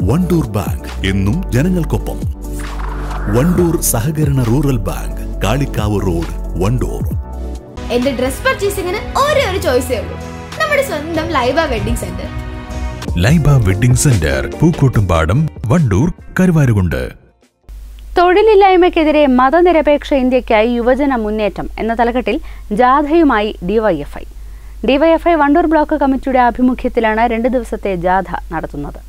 Wandoor bank എന്നും ജനങ്ങൾക്കൊപ്പം. വണ്ടൂർ സഹകരണ rural bank Kalikavu road Wandoor. എന്റെ ഡ്രസ് പർച്ചേസിംഗിന് ഒരേ ഒരു ചോയ്സേ ഉള്ളൂ. നമ്മുടെ സ്വന്തം Laiba wedding centre. Laiba wedding centre Pookkottumpadam Wandoor Karuvarakundu. തൊഴിലില്ലായ്മയ്ക്കെതിരെ മതനിരപേക്ഷ ഇന്ത്യയ്ക്കായി യുവജന മുന്നേറ്റം എന്ന തലക്കെട്ടിൽ ജാഥയുമായി ഡിവൈഎഫ്ഐ. ഡിവൈഎഫ്ഐ വണ്ടൂർ ബ്ലോക്ക് കമ്മിറ്റിയുടെ ആഭിമുഖ്യത്തിലാണ് രണ്ട് ദിവസത്തെ ജാഥ നടത്തുന്നത്.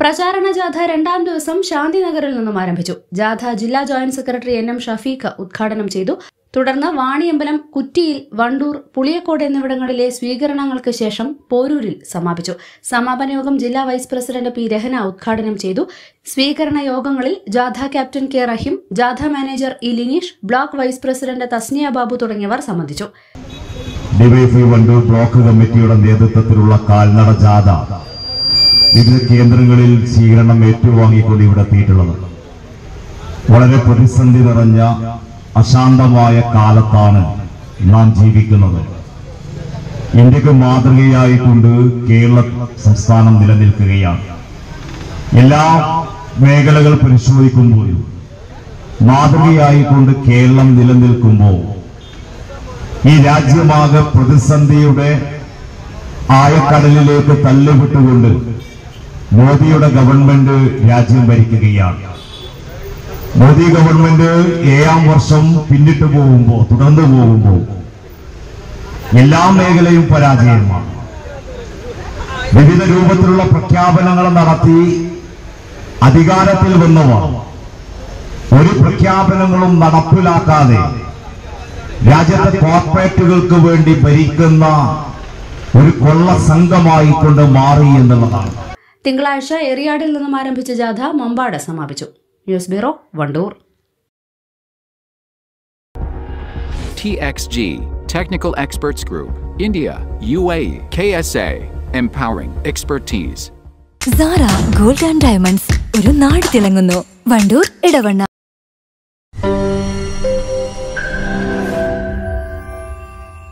പ്രചാരണ ജാഥ രണ്ടാം ദിവസം ശാന്തിനഗറിൽ നിന്നും ആരംഭിച്ചു. ജാഥ ജില്ലാ joint secretary N M Shafeeq ഉദ്ഘാടനം ചെയ്തു. തുടർന്ന് വാണിയമ്പലം കുറ്റിയിൽ വണ്ടൂർ പുളിയക്കോട് എന്നിവിടങ്ങളിലെ സ്വീകരണങ്ങൾക്ക് ശേഷം പോരൂരിൽ സമാപിച്ചു. സമാപന യോഗം ജില്ലാ വൈസ് പ്രസിഡന്റ് പി രഹന ഉദ്ഘാടനം ചെയ്തു. സ്വീകരണ യോഗങ്ങളിൽ ജാഥ ക്യാപ്റ്റൻ കെ റഹീം ജാഥ manager E Lineesh block vice president Thasniya Babu തുടങ്ങിയവർ സംബന്ധിച്ചു. ഡിവൈഎഫ്ഐ വണ്ടൂർ ബ്ലോക്ക് കമ്മിറ്റിയുടെ നേതൃത്വത്തിലുള്ള കാൽനട ജാഥ വിവിധ കേന്ദ്രങ്ങളിൽ സ്വീകരണം ഏറ്റുവാങ്ങിക്കൊണ്ട് ഇവിടെ എത്തിയിട്ടുള്ളത്. വളരെ പ്രതിസന്ധി നിറഞ്ഞ അശാന്തമായ കാലത്താണ് നാം ജീവിക്കുന്നത്. ഇന്ത്യയ്ക്ക് മാതൃകയായിക്കൊണ്ട് കേരള സംസ്ഥാനം നിലനിൽക്കുകയാണ്. എല്ലാ മേഖലകൾ പരിശോധിക്കുമ്പോഴും മാതൃകയായിക്കൊണ്ട് കേരളം നിലനിൽക്കുമ്പോൾ ഈ രാജ്യമാകെ പ്രതിസന്ധിയുടെ ആയക്കടലിലേക്ക് തള്ളിവിട്ടുകൊണ്ട് മോദിയുടെ ഗവൺമെന്റ് രാജ്യം ഭരിക്കുകയാണ്. മോദി ഗവൺമെന്റ് ഏഴാം വർഷം പിന്നിട്ട് പോകുമ്പോൾ തുടർന്നു പോകുമ്പോൾ എല്ലാ മേഖലയും പരാജയമാണ്. വിവിധ രൂപത്തിലുള്ള പ്രഖ്യാപനങ്ങൾ നടത്തി അധികാരത്തിൽ വന്നവർ ഒരു പ്രഖ്യാപനങ്ങളും നടപ്പിലാക്കാതെ രാജ്യത്തെ കോർപ്പറേറ്റുകൾക്ക് വേണ്ടി ഭരിക്കുന്ന ഒരു കൊള്ള സംഘമായിക്കൊണ്ട് മാറി എന്നുള്ളതാണ്. തിങ്കളാഴ്ച എറിയാടിൽ നിന്നും ആരംഭിച്ച ജാഥ മമ്പാട് സമാപിച്ചു. News bureau Wandoor. TXG, Technical Experts Group, India, UAE, KSA, empowering expertise. Sara gold and diamonds ഒരു നാട് തിളങ്ങുന്നു. വണ്ടൂർ ഇടവണ്ണ.